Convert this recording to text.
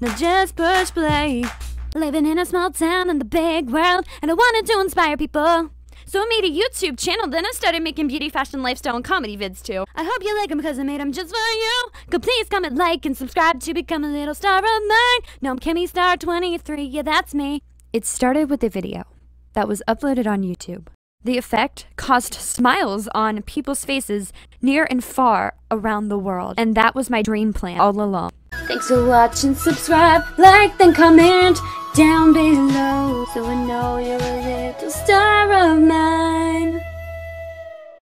Now just push play. Living in a small town in the big world, and I wanted to inspire people. So I made a YouTube channel, then I started making beauty, fashion, lifestyle, and comedy vids too. I hope you like them because I made them just for you. Go please comment, like, and subscribe to become a little star of mine. No, I'm Kimmie Star 23, yeah, that's me. It started with a video that was uploaded on YouTube. The effect caused smiles on people's faces near and far around the world, and that was my dream plan all along. Thanks for watching, subscribe, like, then comment down below so I know you're a little star.